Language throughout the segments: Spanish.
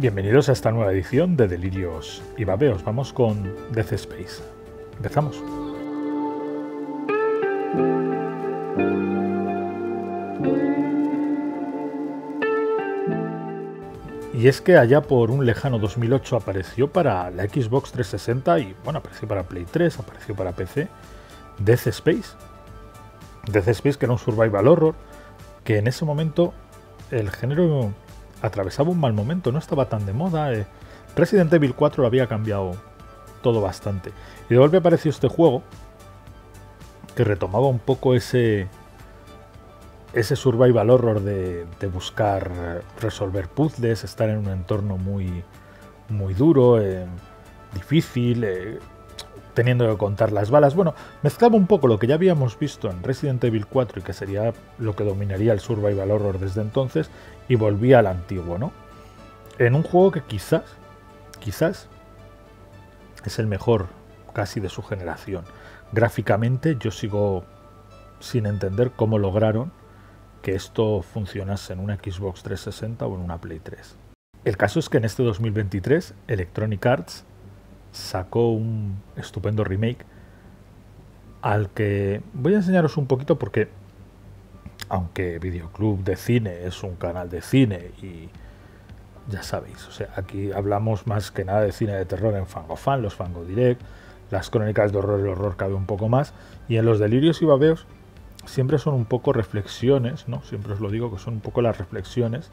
Bienvenidos a esta nueva edición de Delirios y Babeos. Vamos con Death Space. Empezamos. Y es que allá por un lejano 2008 apareció para la Xbox 360 y bueno, apareció para Play 3, apareció para PC, Death Space. Death Space que era un survival horror que en ese momento el género atravesaba un mal momento, no estaba tan de moda. Eh. Resident Evil 4 lo había cambiado todo bastante. Y de golpe apareció este juego que retomaba un poco ese ese survival horror de, buscar resolver puzzles, estar en un entorno muy muy duro, eh, difícil, eh, teniendo que contar las balas. Bueno, mezclaba un poco lo que ya habíamos visto en Resident Evil 4 y que sería lo que dominaría el survival horror desde entonces y volvía al antiguo, ¿no? En un juego que quizás, quizás es el mejor casi de su generación. Gráficamente yo sigo sin entender cómo lograron que esto funcionase en una Xbox 360 o en una Play 3. El caso es que en este 2023 Electronic Arts sacó un estupendo remake al que voy a enseñaros un poquito porque aunque Videoclub de Cine es un canal de cine y ya sabéis, o sea, aquí hablamos más que nada de cine de terror en Fangofan, los Fango Direct, las crónicas de horror, el horror cabe un poco más, y en los delirios y babeos siempre son un poco reflexiones, ¿no? Siempre os lo digo que son un poco las reflexiones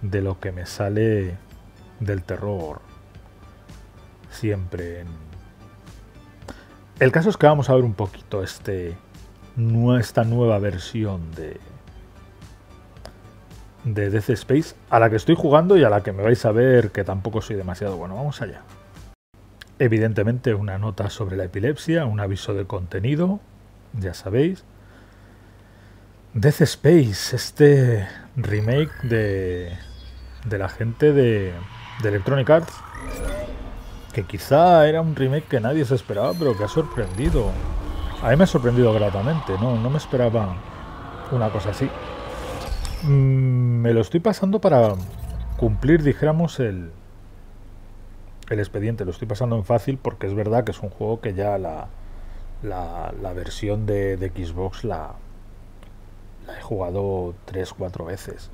de lo que me sale del terror siempre. El caso es que vamos a ver un poquito este esta nueva versión de, de Death Space a la que estoy jugando y a la que me vais a ver que tampoco soy demasiado bueno. Vamos allá. Evidentemente una nota sobre la epilepsia, un aviso de contenido, ya sabéis. Death Space, este remake de, de la gente de, de Electronic Arts, que quizá era un remake que nadie se esperaba, pero que ha sorprendido a mí me ha sorprendido gratamente, no, no me esperaba una cosa así. Mm, me lo estoy pasando para cumplir, dijéramos, el, el expediente. Lo estoy pasando en fácil porque es verdad que es un juego que ya la, la, versión de, Xbox la, he jugado 3-4 veces.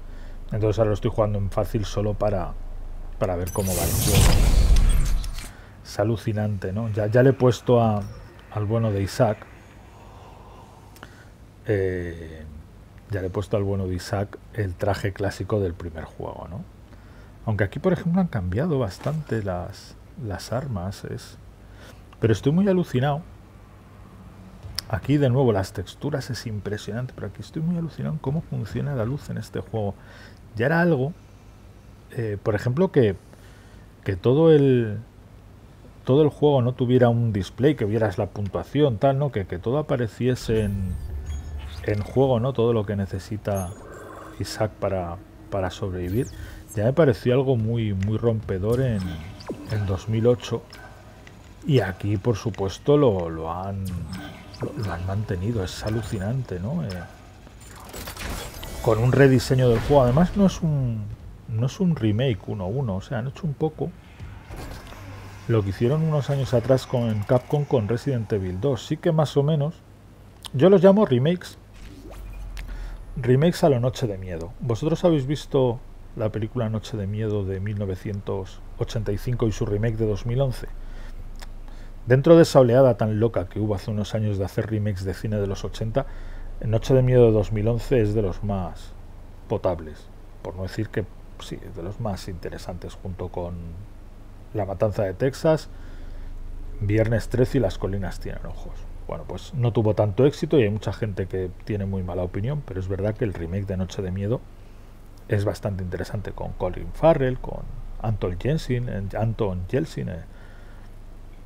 Entonces ahora lo estoy jugando en fácil solo para, para ver cómo va el juego. Alucinante, ¿no? Ya, le he puesto al bueno de Isaac eh, ya le he puesto al bueno de Isaac el traje clásico del primer juego, ¿no? Aunque aquí, por ejemplo, han cambiado bastante las, las armas. Es... Pero estoy muy alucinado. Aquí, de nuevo, las texturas es impresionante, pero aquí estoy muy alucinado en cómo funciona la luz en este juego. Ya era algo, eh, por ejemplo, que, que todo el, todo el juego no tuviera un display, que vieras la puntuación, tal, ¿no? Que, que todo apareciese en, en juego no todo lo que necesita Isaac para, para sobrevivir, ya me pareció algo muy, muy rompedor en, en 2008. Y aquí, por supuesto, lo, lo han, lo, han mantenido. Es alucinante, ¿no? Eh, con un rediseño del juego. Además, no es un, no es un remake 1-1. O sea, han hecho un poco lo que hicieron unos años atrás con Capcom con Resident Evil 2. Sí que más o menos. Yo los llamo remakes Remakes a la Noche de Miedo. ¿Vosotros habéis visto la película Noche de Miedo de 1985 y su remake de 2011? Dentro de esa oleada tan loca que hubo hace unos años de hacer remakes de cine de los 80, Noche de Miedo de 2011 es de los más potables, por no decir que sí, es de los más interesantes, junto con La Matanza de Texas, Viernes 13 y Las Colinas Tienen Ojos. Bueno, pues no tuvo tanto éxito y hay mucha gente que tiene muy mala opinión, pero es verdad que el remake de Noche de Miedo es bastante interesante con Colin Farrell, con Anton Jensen, Anton Yeltsin, eh,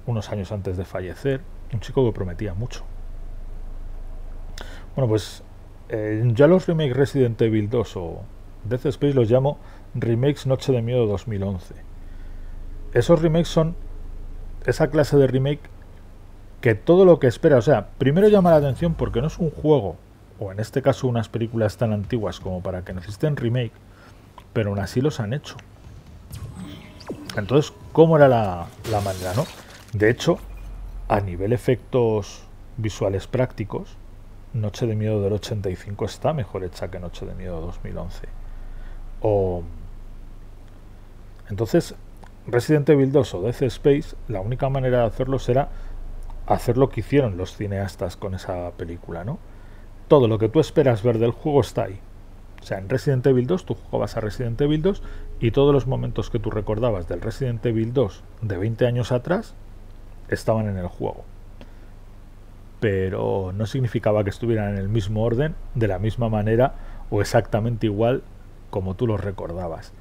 unos años antes de fallecer, un chico que prometía mucho. Bueno, pues eh, ya los remakes Resident Evil 2 o Death Space los llamo remakes Noche de Miedo 2011. Esos remakes son esa clase de remake que todo lo que espera, o sea, primero llama la atención porque no es un juego, o en este caso unas películas tan antiguas como para que necesiten remake, pero aún así los han hecho. Entonces, ¿cómo era la, la manera, no? De hecho, a nivel efectos visuales prácticos, Noche de Miedo del 85 está mejor hecha que Noche de Miedo 2011. O... Entonces, Resident Evil 2 o Death Space, la única manera de hacerlo será hacer lo que hicieron los cineastas con esa película, ¿no? Todo lo que tú esperas ver del juego está ahí. O sea, en Resident Evil 2 tú jugabas a Resident Evil 2 y todos los momentos que tú recordabas del Resident Evil 2 de 20 años atrás estaban en el juego. Pero no significaba que estuvieran en el mismo orden, de la misma manera o exactamente igual como tú los recordabas.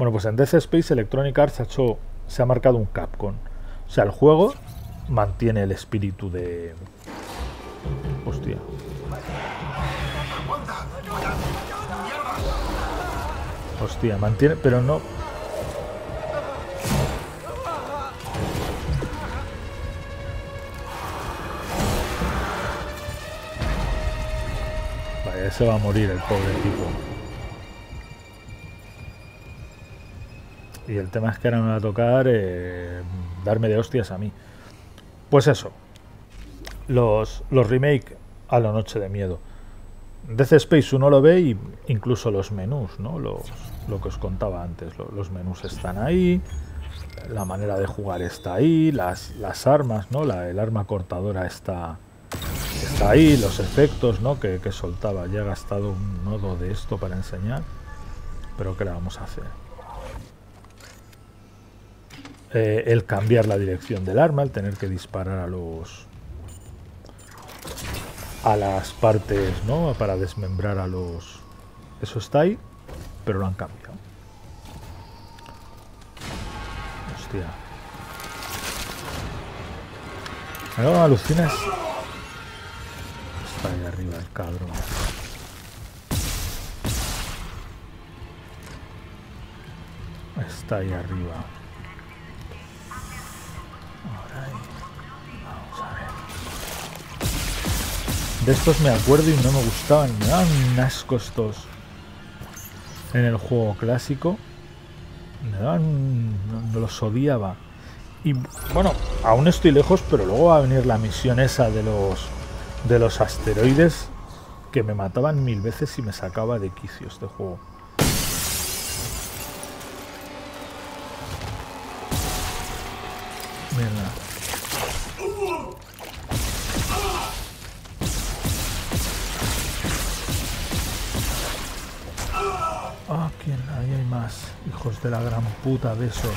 Bueno, pues en Death Space Electronic Arts ha hecho, se ha marcado un Capcom. O sea, el juego mantiene el espíritu de... Hostia. Hostia, mantiene... Pero no... Vaya, ese va a morir el pobre tipo. Y el tema es que ahora me va a tocar eh, darme de hostias a mí. Pues eso. Los, los remake a la noche de miedo. Death Space uno lo ve y incluso los menús, ¿no? Los, lo que os contaba antes. Los, menús están ahí, la manera de jugar está ahí, las, las armas, ¿no? La, el arma cortadora está, está ahí, los efectos, ¿no? Que, que soltaba. Ya he gastado un nodo de esto para enseñar. Pero ¿qué le vamos a hacer? Eh, el cambiar la dirección del arma, el tener que disparar a los a las partes, ¿no? Para desmembrar a los... Eso está ahí, pero lo han cambiado. Hostia. Ahora alucinas. Está ahí arriba el cabrón. Está ahí arriba. De estos me acuerdo y no me gustaban, me daban un asco estos en el juego clásico. Me daban. me los odiaba. Y bueno, aún estoy lejos, pero luego va a venir la misión esa de los de los asteroides que me mataban mil veces y me sacaba de quicio este juego. Mierda. De la gran puta de esos.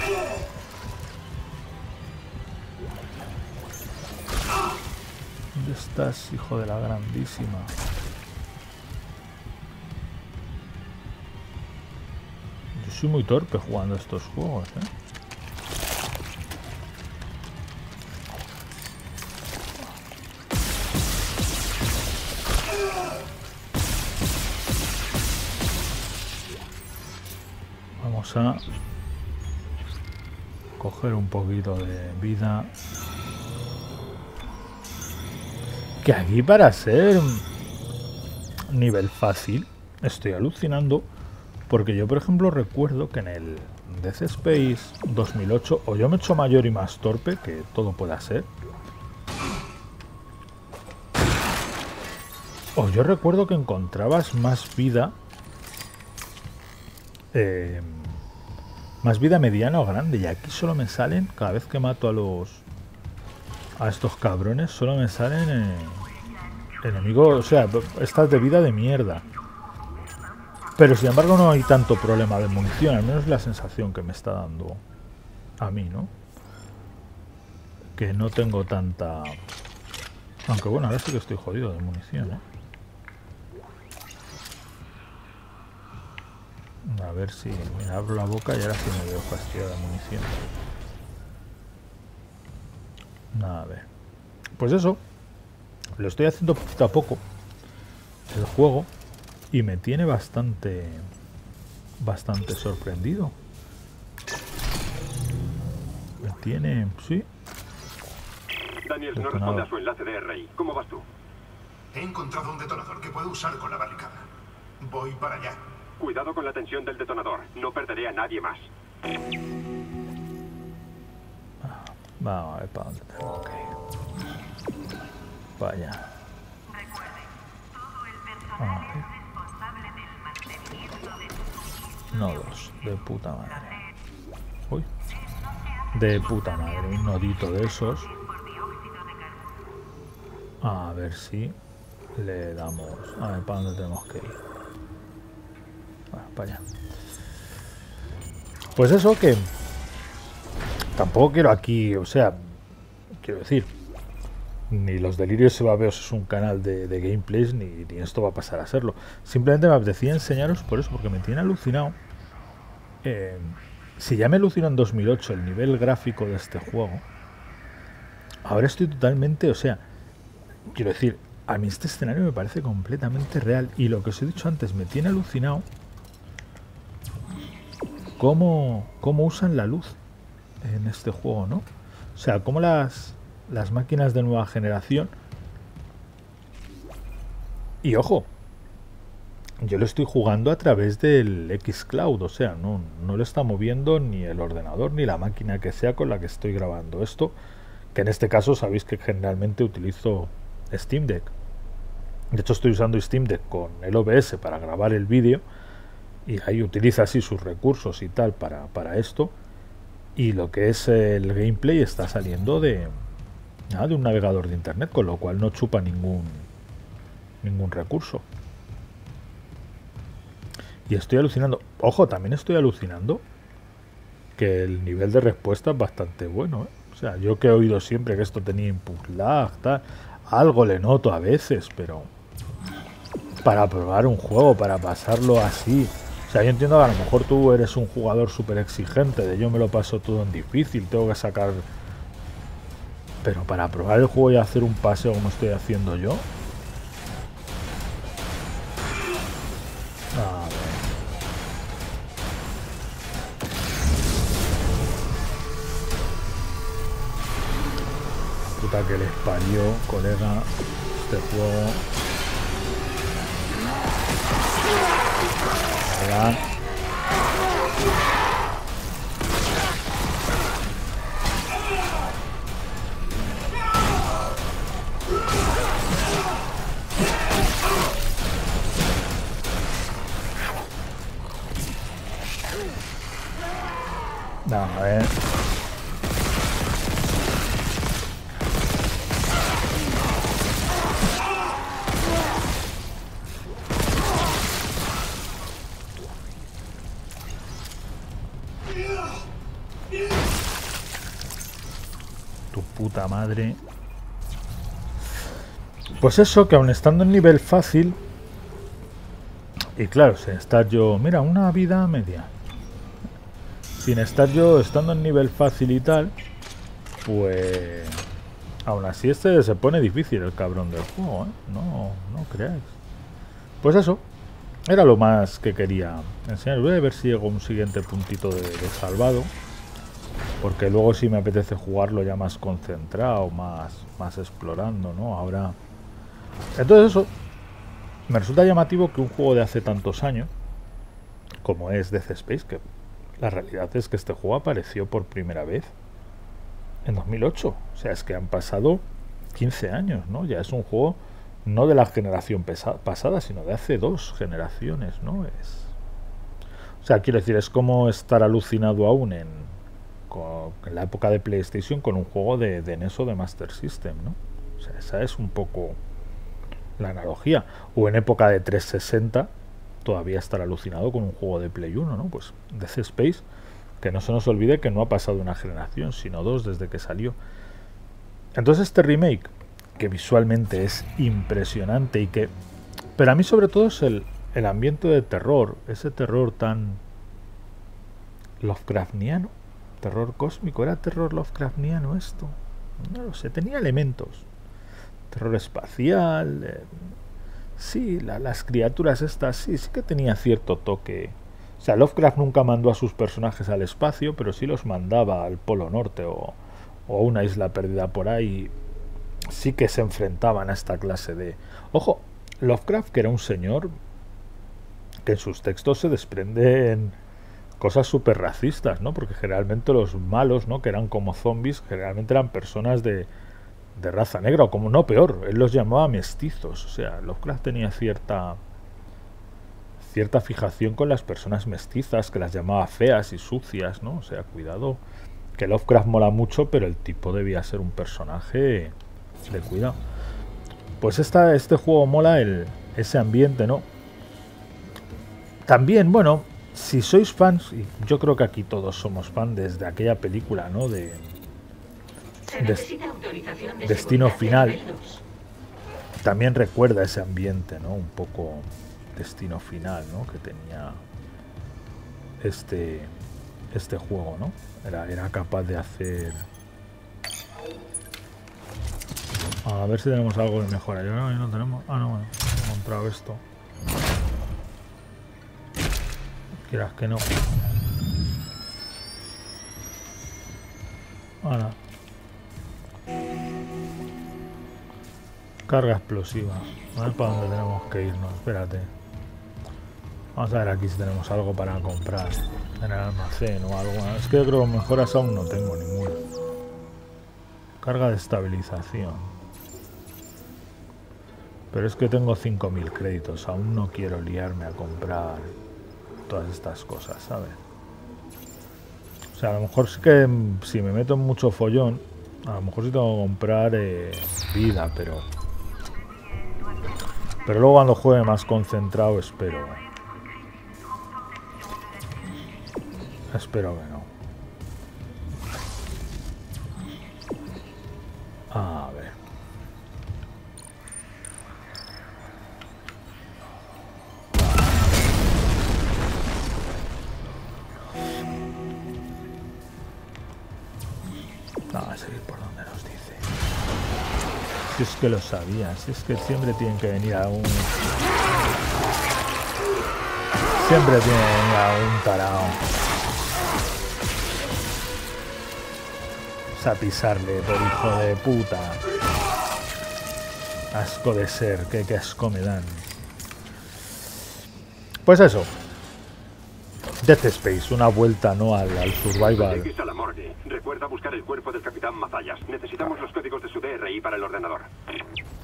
¿Dónde estás, hijo de la grandísima? Yo soy muy torpe jugando estos juegos, ¿eh? A coger un poquito de vida. Que aquí para ser nivel fácil, estoy alucinando. Porque yo, por ejemplo, recuerdo que en el Death Space 2008, o yo me he hecho mayor y más torpe, que todo pueda ser. O yo recuerdo que encontrabas más vida eh, más vida mediana o grande. Y aquí solo me salen, cada vez que mato a los... A estos cabrones, solo me salen eh, enemigos... O sea, estas de vida de mierda. Pero sin embargo no hay tanto problema de munición. Al menos la sensación que me está dando a mí, ¿no? Que no tengo tanta... Aunque bueno, ahora sí que estoy jodido de munición, ¿eh? A ver si me abro la boca y ahora sí me veo fastidiado de munición. Nada, a ver. Pues eso. Lo estoy haciendo poquito a poco. El juego. Y me tiene bastante. Bastante sorprendido. Me tiene. Sí. Daniel no responde a su enlace de RI. ¿Cómo vas tú? He encontrado un detonador que puedo usar con la barricada. Voy para allá. Cuidado con la tensión del detonador. No perderé a nadie más. Vamos a ver para dónde tengo que ir. Para allá. Nodos, de puta madre. Uy. De puta madre, un nodito de esos. A ver si le damos... A ver, ¿para dónde tenemos que ir? Pues eso que... Tampoco quiero aquí, o sea, quiero decir, ni los delirios evabeos es un canal de, gameplays, ni, esto va a pasar a serlo. Simplemente me apetecía enseñaros por eso, porque me tiene alucinado. Eh, si ya me alucinó en 2008 el nivel gráfico de este juego, ahora estoy totalmente, o sea, quiero decir, a mí este escenario me parece completamente real. Y lo que os he dicho antes, me tiene alucinado cómo, cómo usan la luz en este juego, ¿no? O sea, cómo las, las máquinas de nueva generación... Y ojo, yo lo estoy jugando a través del Xcloud, o sea, no, no lo está moviendo ni el ordenador ni la máquina que sea con la que estoy grabando esto, que en este caso sabéis que generalmente utilizo Steam Deck. De hecho estoy usando Steam Deck con el OBS para grabar el vídeo y ahí utiliza así sus recursos y tal para, para esto. Y lo que es el gameplay está saliendo de, de un navegador de internet, con lo cual no chupa ningún, ningún recurso. Y estoy alucinando. Ojo, también estoy alucinando que el nivel de respuesta es bastante bueno. ¿eh? O sea, yo que he oído siempre que esto tenía input lag, tal, algo le noto a veces, pero para probar un juego, para pasarlo así. Sea, yo entiendo que a lo mejor tú eres un jugador súper exigente, de yo me lo paso todo en difícil, tengo que sacar... Pero para probar el juego y hacer un paseo como estoy haciendo yo... A ver. Puta que les parió, colega, este juego... ¿Verdad? a madre. Pues eso, que aún estando en nivel fácil... Y claro, sin estar yo... Mira, una vida media sin estar yo estando en nivel fácil y tal, pues aún así este se pone difícil el cabrón del juego, ¿eh? No, no creáis. Pues eso, era lo más que quería enseñar. Voy a ver si llego un siguiente puntito de, salvado. Porque luego si me apetece jugarlo ya más concentrado, más, más explorando, ¿no? Ahora... Entonces eso, me resulta llamativo que un juego de hace tantos años, como es Death Space, que la realidad es que este juego apareció por primera vez en 2008. O sea, es que han pasado 15 años, ¿no? Ya es un juego no de la generación pasada, sino de hace dos generaciones, ¿no? Es... O sea, quiero decir, es como estar alucinado aún en, en la época de PlayStation con un juego de, de NES de Master System, ¿no? O sea, esa es un poco la analogía. O en época de 360 todavía estar alucinado con un juego de Play 1, ¿no? Pues Death Space, que no se nos olvide que no ha pasado una generación, sino dos desde que salió. Entonces este remake, que visualmente es impresionante y que... Pero a mí sobre todo es el, el ambiente de terror, ese terror tan Lovecraftiano, terror cósmico, ¿era terror Lovecraftiano esto? No lo sé, tenía elementos. Terror espacial, eh, Sí, las criaturas estas sí, sí que tenía cierto toque. O sea, Lovecraft nunca mandó a sus personajes al espacio, pero sí los mandaba al Polo Norte o, o a una isla perdida por ahí. Sí que se enfrentaban a esta clase de... Ojo, Lovecraft, que era un señor que en sus textos se desprenden cosas súper racistas, ¿no? Porque generalmente los malos, ¿no? Que eran como zombies, generalmente eran personas de, de raza negra, o como no peor, él los llamaba mestizos. O sea, Lovecraft tenía cierta cierta fijación con las personas mestizas, que las llamaba feas y sucias, ¿no? O sea, cuidado, que Lovecraft mola mucho, pero el tipo debía ser un personaje de cuidado. Pues esta, este juego mola el, ese ambiente, ¿no? También, bueno, si sois fans, y yo creo que aquí todos somos fans desde aquella película, ¿no? De, Destino Final. También recuerda ese ambiente, ¿no? Un poco Destino Final, ¿no? Que tenía este este juego, ¿no? Era, era capaz de hacer... A ver si tenemos algo de mejora. Yo no, no tenemos... Ah, no, bueno. He encontrado esto. Quieras que no. Ahora. Carga explosiva. A ver para dónde tenemos que irnos. Espérate. Vamos a ver aquí si tenemos algo para comprar en el almacén o algo. Es que yo creo que mejoras aún no tengo ninguna. Carga de estabilización. Pero es que tengo 5.000 créditos. Aún no quiero liarme a comprar todas estas cosas, ¿sabes? O sea, a lo mejor sí que mm, si me meto en mucho follón, a lo mejor sí tengo que comprar eh, vida, pero... Pero luego cuando juegue más concentrado espero. Espero que no. A ver. Es que lo sabía, si es que siempre tienen que venir a un... Siempre tienen que venir a un tarao. a pisarle por hijo de puta. Asco de ser, que, asco me dan. Pues eso. Death Space, una vuelta no al survival. Recuerda buscar el cuerpo del capitán Mazayas. Necesitamos los códigos de su DRI para el ordenador.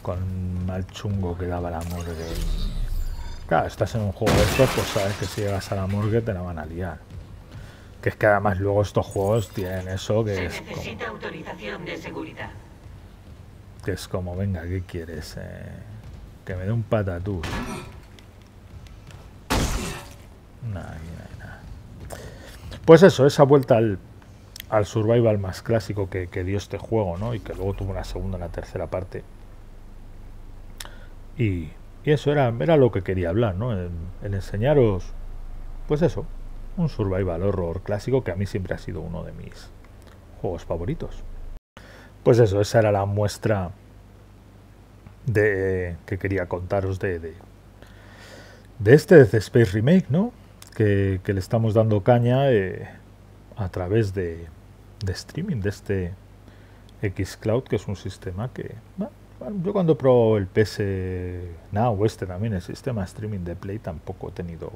Con mal chungo que daba la morgue. Claro, estás en un juego de estos, pues sabes que si llegas a la morgue te la van a liar. Que es que además luego estos juegos tienen eso que es necesita como, autorización de seguridad. Que es como, venga, ¿qué quieres? Eh, que me dé un patatús. Nada, nada. Pues eso, esa vuelta al, al survival más clásico que, dio este juego, ¿no? Y que luego tuvo una segunda, una tercera parte. Y, y eso era, era lo que quería hablar, ¿no? en enseñaros, pues eso, un survival horror clásico que a mí siempre ha sido uno de mis juegos favoritos. Pues eso, esa era la muestra de que quería contaros de, de, este Death Space Remake, ¿no? Que, le estamos dando caña eh, a través de, de, streaming, de este Xcloud, que es un sistema que... yo cuando probó el PS Now, este también, el sistema streaming de Play, tampoco he tenido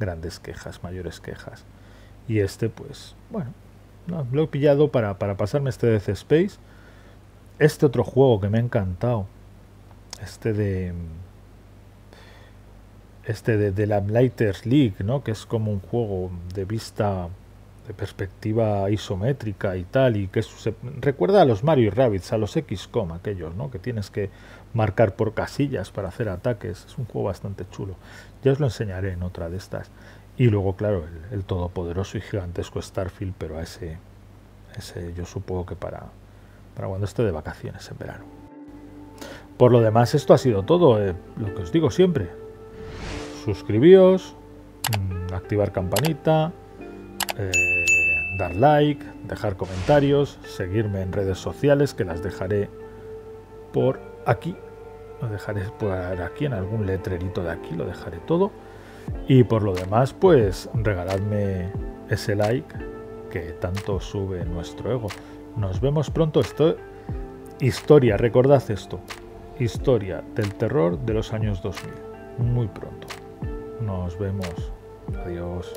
grandes quejas, mayores quejas. Y este, pues, bueno, lo he pillado para, para pasarme este Death Space. Este otro juego que me ha encantado, este de este de, de la Lighters League, ¿no? que es como un juego de vista perspectiva isométrica y tal, y que se, recuerda a los Mario Rabbits, a los XCOM, aquellos, ¿no? que tienes que marcar por casillas para hacer ataques. Es un juego bastante chulo. Ya os lo enseñaré en otra de estas. Y luego, claro, el, todopoderoso y gigantesco Starfield, pero a ese, ese yo supongo que para, para cuando esté de vacaciones en verano. Por lo demás, esto ha sido todo, eh, lo que os digo siempre. Suscribíos, mm, activar campanita, dar like, dejar comentarios, seguirme en redes sociales que las dejaré por aquí. Lo dejaré por aquí en algún letrerito de aquí, lo dejaré todo. Y por lo demás, pues regaladme ese like que tanto sube nuestro ego. Nos vemos pronto. Esto, historia, recordad esto. Historia del terror de los años 2000. Muy pronto. Nos vemos. Adiós.